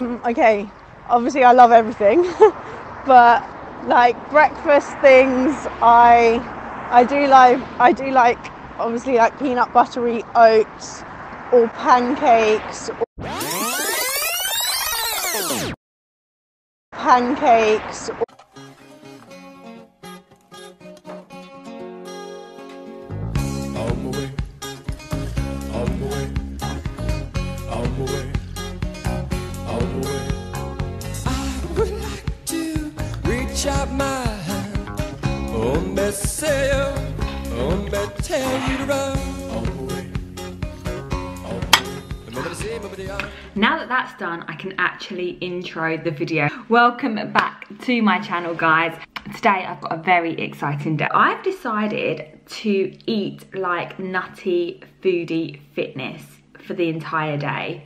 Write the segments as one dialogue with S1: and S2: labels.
S1: Okay, obviously I love everything, but like breakfast things, I I do like I do like obviously like peanut buttery oats or pancakes. Pancakes
S2: On say, tell you to run.
S3: Now that that's done, I can actually intro the video. Welcome back to my channel, guys. Today I've got a very exciting day. I've decided to eat like nutty foodie fitness for the entire day.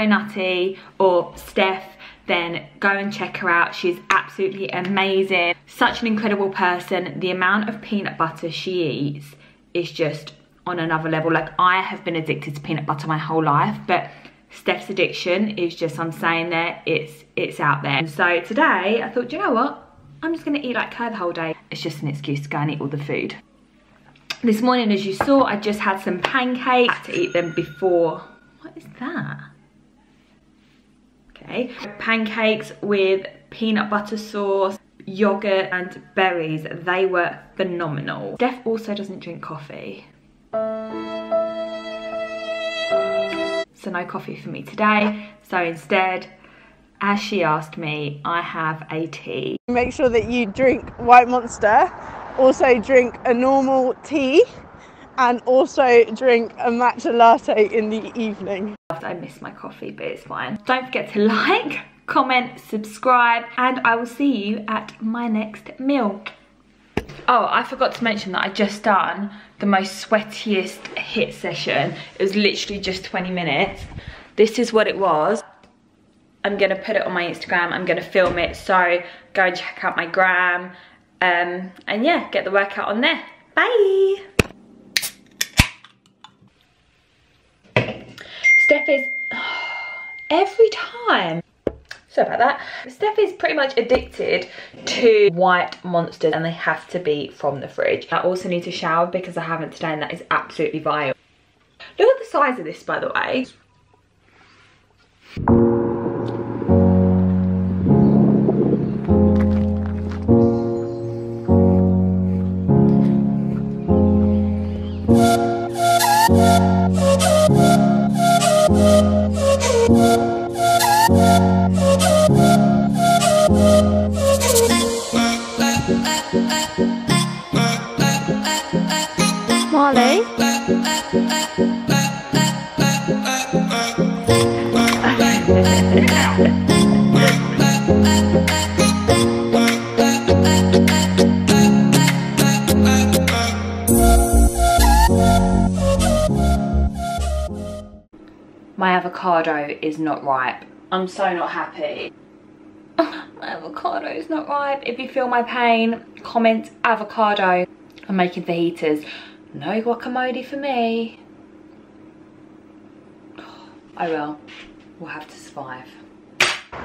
S3: Follow Nutty or Steph, then go and check her out. She's absolutely amazing. Such an incredible person. The amount of peanut butter she eats is just on another level. Like I have been addicted to peanut butter my whole life, but Steph's addiction is just, I'm saying that it's, it's out there. So today I thought, you know what? I'm just gonna eat like her the whole day. It's just an excuse to go and eat all the food. This morning, as you saw, I just had some pancakes. I had to eat them before. What is that? Okay. Pancakes with peanut butter sauce, yogurt and berries. They were phenomenal. Steph also doesn't drink coffee. So no coffee for me today. So instead, as she asked me, I have a tea.
S1: Make sure that you drink white monster, also drink a normal tea, and also drink a matcha latte in the evening.
S3: I miss my coffee, but it's fine. Don't forget to like, comment, subscribe, and I will see you at my next meal. Oh, I forgot to mention that I just done the most sweatiest HIIT session. It was literally just 20 minutes. This is what it was. I'm gonna put it on my Instagram. I'm gonna film it. So go and check out my gram. Um, and yeah, get the workout on there. Bye. Steph is every time. So about that. Steph is pretty much addicted to white monsters and they have to be from the fridge. I also need to shower because I haven't today and that is absolutely vile. Look at the size of this by the way. My avocado is not ripe. I'm so not happy. my avocado is not ripe. If you feel my pain, comment avocado. I'm making fajitas. No guacamole for me. I will. We'll have to survive.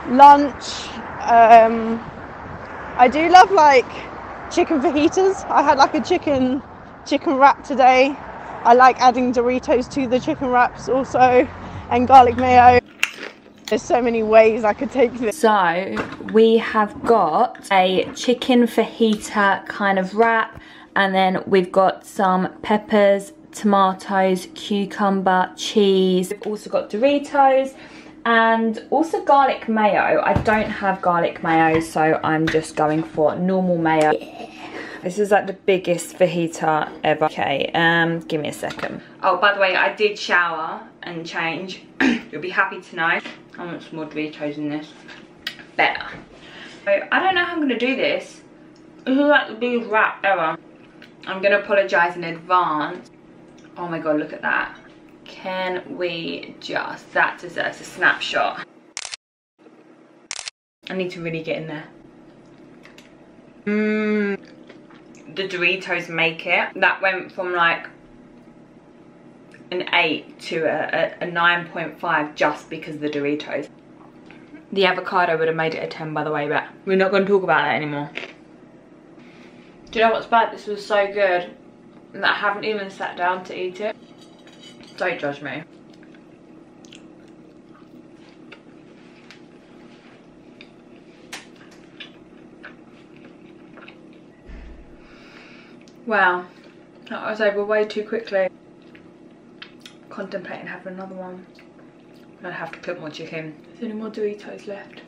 S1: lunch. Um, I do love like chicken fajitas. I had like a chicken chicken wrap today. I like adding Doritos to the chicken wraps also, and garlic mayo. There's so many ways I could take this.
S3: So we have got a chicken fajita kind of wrap and then we've got some peppers, tomatoes, cucumber, cheese. We've also got Doritos and also garlic mayo. I don't have garlic mayo so I'm just going for normal mayo. This is like the biggest fajita ever. Okay, um, give me a second. Oh, by the way, I did shower and change. You'll be happy to know want some more Doritos in this. Better. So, I don't know how I'm gonna do this. This is like the biggest wrap ever. I'm gonna apologize in advance. Oh my god, look at that. Can we just, that deserves a snapshot. I need to really get in there. Mmm. The Doritos make it. That went from like an 8 to a, a, a 9.5 just because the Doritos. The avocado would have made it a 10 by the way, but we're not going to talk about that anymore. Do you know what's bad? This was so good that I haven't even sat down to eat it. Don't judge me. Wow, that was over way too quickly. Contemplating having another one. I'd have to cook more chicken. Is there any more Doritos left?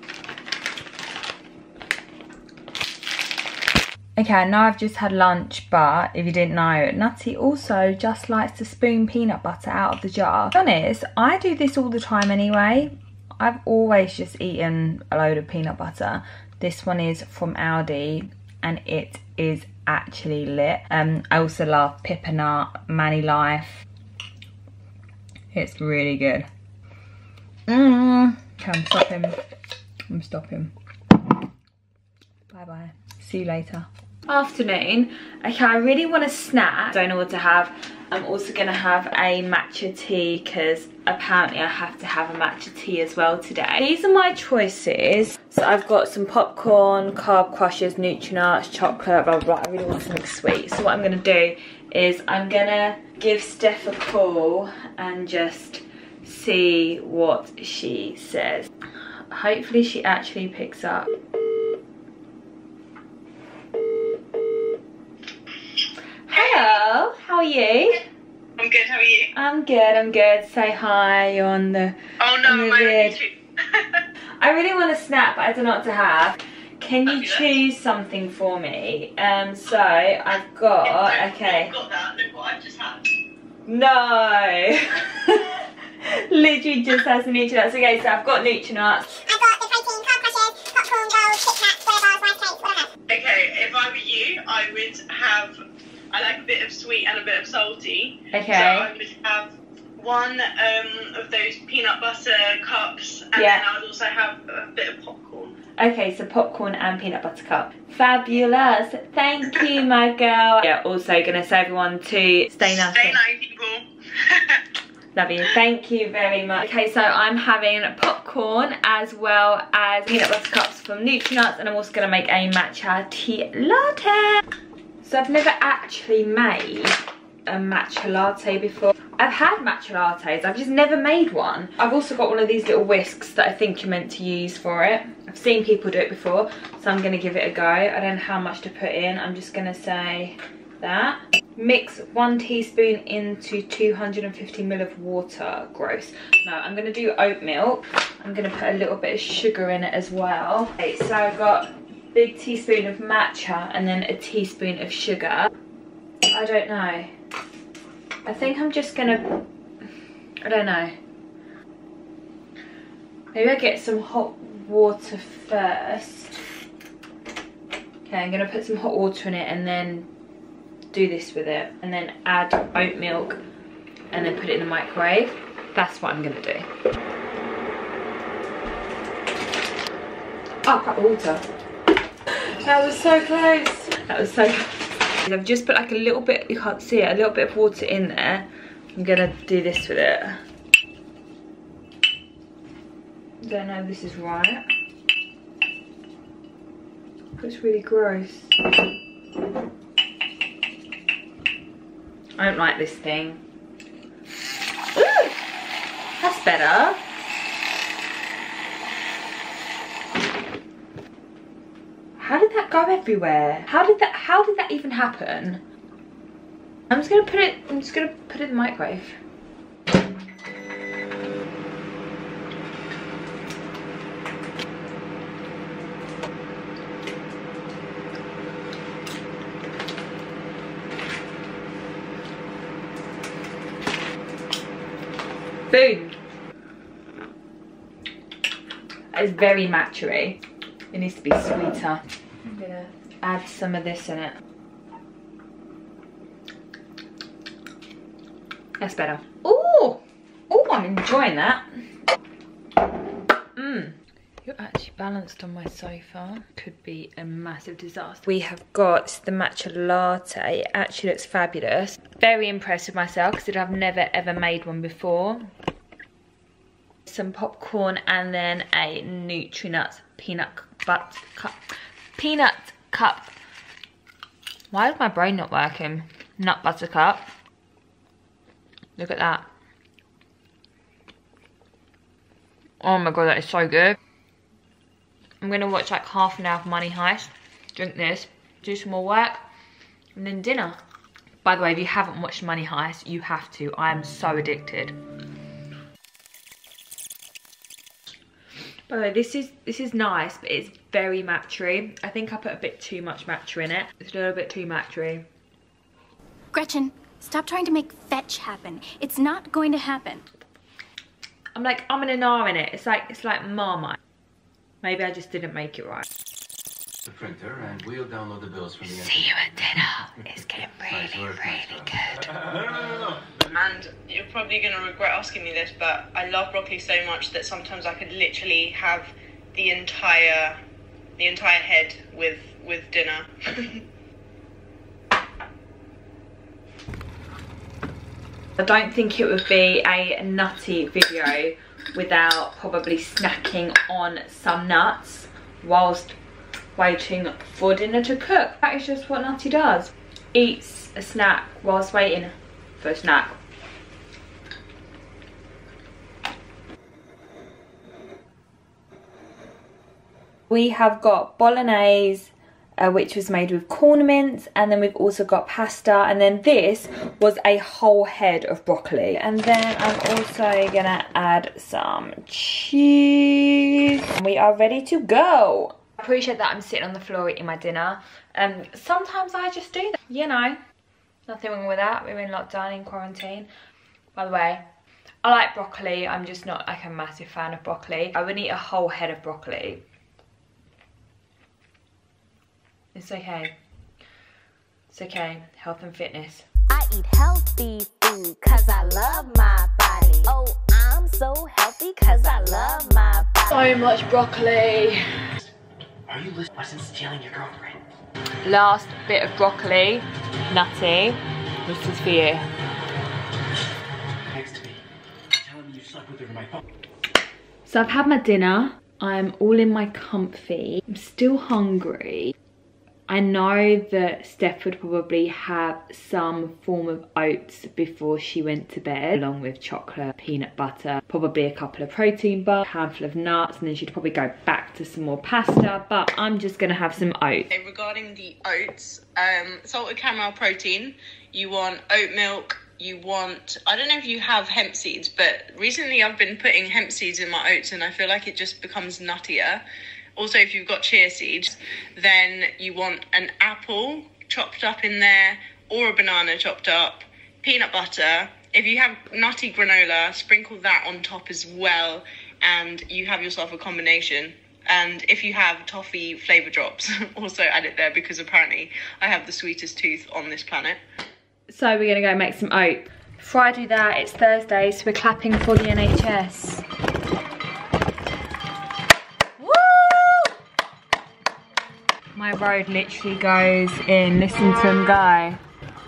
S3: Okay, now I've just had lunch, but if you didn't know, Nutty also just likes to spoon peanut butter out of the jar. To be honest, I do this all the time anyway. I've always just eaten a load of peanut butter. This one is from Aldi and it is actually lit. Um, I also love Pip & Nut, ManiLife. It's really good. Mmm. Okay, I'm stopping. I'm stopping. Bye bye. See you later. Afternoon. Okay, I really want a snack. Don't know what to have. I'm also going to have a matcha tea because apparently I have to have a matcha tea as well today. These are my choices. So I've got some popcorn, carb crushers, Nutrinuts, chocolate, blah, blah, blah. I really want something sweet. So what I'm going to do is I'm going to give Steph a call and just see what she says. Hopefully she actually picks up. Hello, how are you?
S4: I'm good, how are you?
S3: I'm good, I'm good. Say hi, you're on the...
S4: Oh no,
S3: the
S4: my. YouTube.
S3: I really want a snack, but I don't know what to have. Can you choose something for me? Um, so I've got,
S4: I've
S3: okay.
S4: got that, look what I've just had.
S3: No! Literally just has the Nutrinuts. Okay, so I've got Nutrinuts.
S5: I've got the protein, carb crushes, popcorn, rolls, Kit Kats, Square bars, rice cakes, what I have.
S4: Okay, if I were you, I would have, I like a bit of sweet and a bit of salty.
S3: Okay. So.
S4: I would have one um, of those peanut butter cups and
S3: Yeah.
S4: then I would also have a bit of popcorn.
S3: Okay, so popcorn and peanut butter cup. Fabulous. Thank you, my girl. Yeah, also gonna say everyone to stay nice.
S4: Stay nice, people.
S3: Love you. Thank you very much. Okay, so I'm having popcorn as well as peanut butter cups from Nutrinuts and I'm also going to make a matcha tea latte. So I've never actually made a matcha latte before. I've had matcha lattes, I've just never made one. I've also got one of these little whisks that I think you're meant to use for it. I've seen people do it before, so I'm going to give it a go. I don't know how much to put in. I'm just going to say that. Mix one teaspoon into 250 ml of water. Gross. No, I'm going to do oat milk. I'm going to put a little bit of sugar in it as well. Okay, so I've got big teaspoon of matcha and then a teaspoon of sugar. I don't know. I think I'm just to... I don't know. Maybe I get some hot water first. Okay, I'm to put some hot water in it and then do this with it and then add oat milk and then put it in the microwave. That's what I'm gonna do. Oh, crap, water. That was so close. That was so close. I've just put like a little bit, you can't see it, a little bit of water in there. I'm gonna do this with it. Don't know if this is right. It's really gross. I don't like this thing. Ooh, that's better. How did that go everywhere? How did that how did that even happen? I'm just gonna put it I'm just gonna put it in the microwave. Boom. It's very matchery. It needs to be sweeter. I'm gonna add some of this in it. That's better. Ooh! Oh, I'm enjoying that. Mmm. You're actually balanced on my sofa. Could be a massive disaster. We have got the matcha latte. It actually looks fabulous. Very impressed with myself because I've never ever made one before. Some popcorn and then a Nutrinuts peanut butter cup. Peanut cup. Why is my brain not working? Nut butter cup. Look at that. Oh my god, that is so good. I'm gonna watch like half an hour of Money Heist, drink this, do some more work, and then dinner. By the way, if you haven't watched Money Heist, you have to. I am so addicted. By the way, this is this is nice, but it's very matchy. I think I put a bit too much matcha in it. It's a little bit too matchy.
S6: Gretchen, stop trying to make fetch happen. It's not going to happen.
S3: I'm like, I'm in an R in it. It's like it's like Marmite. Maybe I just didn't make it right.
S7: the printer and we'll download the bills from the
S3: See you at dinner. It's getting really, really good.
S7: No, no, no, no, no.
S4: And you're probably going to regret asking me this, but I love broccoli so much that sometimes I could literally have the entire the entire head with with dinner.
S3: I don't think it would be a nutty video without probably snacking on some nuts whilst waiting for dinner to cook. That is just what Nutty does. Eats a snack whilst waiting for a snack. We have got bolognese, uh, which was made with Quorn mince, and then we've also got pasta, and then this was a whole head of broccoli. And then I'm also gonna add some cheese. And we are ready to go. I appreciate that I'm sitting on the floor eating my dinner. Um, sometimes I just do that, you know. Nothing wrong with that. We're in lockdown, in quarantine. By the way, I like broccoli. I'm just not like a massive fan of broccoli. I would eat a whole head of broccoli. It's okay. It's okay. Health and fitness.
S8: I eat healthy food cause I love my body. Oh, I'm so healthy cause I love my body.
S3: So much broccoli.
S7: Are you listening? Wasn't stealing your girlfriend.
S3: Last bit of broccoli. Nutty. This is for you.
S7: Next to me. Telling me you slept with her in my phone.
S3: So I've had my dinner. I'm all in my comfy. I'm still hungry. I know that Steph would probably have some form of oats before she went to bed, along with chocolate, peanut butter, probably a couple of protein bars, handful of nuts, and then she'd probably go back to some more pasta, but I'm just gonna have some oats.
S4: Okay, regarding the oats, um, salted caramel protein, you want oat milk, you want, I don't know if you have hemp seeds, but recently I've been putting hemp seeds in my oats and I feel like it just becomes nuttier. Also, if you've got chia seeds, then you want an apple chopped up in there or a banana chopped up, peanut butter. If you have nutty granola, sprinkle that on top as well, and you have yourself a combination. And if you have toffee flavor drops, also add it there because apparently I have the sweetest tooth on this planet.
S3: So we're gonna go make some oat. Before I do that, it's Thursday, so we're clapping for the NHS. My road literally goes in. Listen to him guy.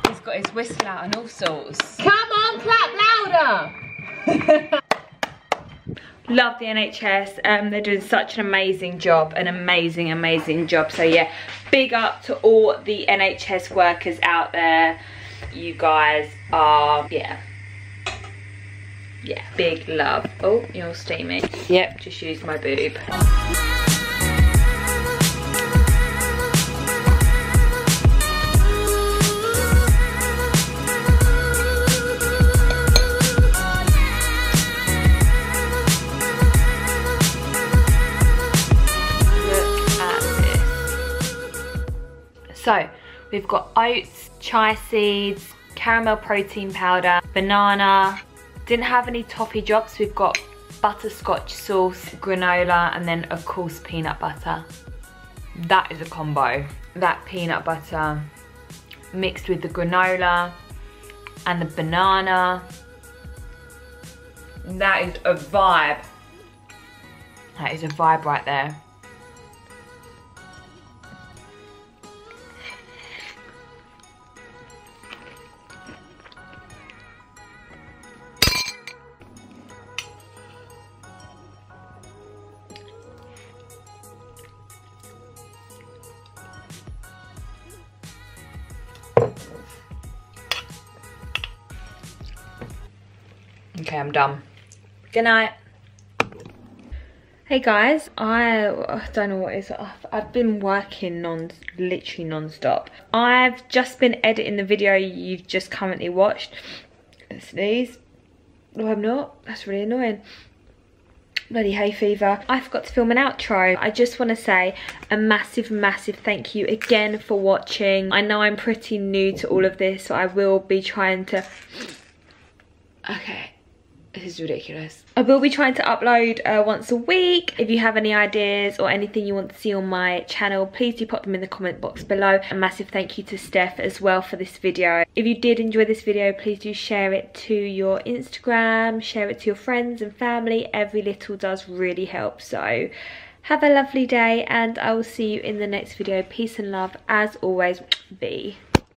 S3: He's got his whistle out and all sorts. Come on, clap louder. Love the NHS. Um, they're doing such an amazing job, an amazing, amazing job. So yeah, big up to all the NHS workers out there. You guys are, yeah, yeah, big love. Oh, you're steamy. Yep, just used my boob. We've got oats, chia seeds, caramel protein powder, banana. Didn't have any toffee drops. We've got butterscotch sauce, granola, and then of course peanut butter. That is a combo. That peanut butter mixed with the granola and the banana. That is a vibe. That is a vibe right there. Okay, I'm done. Good night. Hey guys, I, don't know what is. I've, I've been working non, literally non-stop. I've just been editing the video you've just currently watched. Sneeze. No, I'm not. That's really annoying. Bloody hay fever. I forgot to film an outro. I just want to say a massive, massive thank you again for watching. I know I'm pretty new to all of this, so I will be trying to... Okay. Is ridiculous. I will be trying to upload uh, once a week. If you have any ideas or anything you want to see on my channel, please do pop them in the comment box below. A massive thank you to Steph as well for this video. If you did enjoy this video, please do share it to your Instagram, share it to your friends and family. Every little does really help. So have a lovely day and I will see you in the next video. Peace and love as always. Be.